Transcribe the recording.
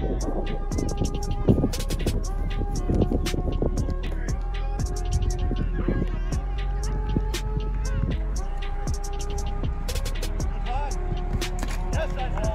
Yes, I have.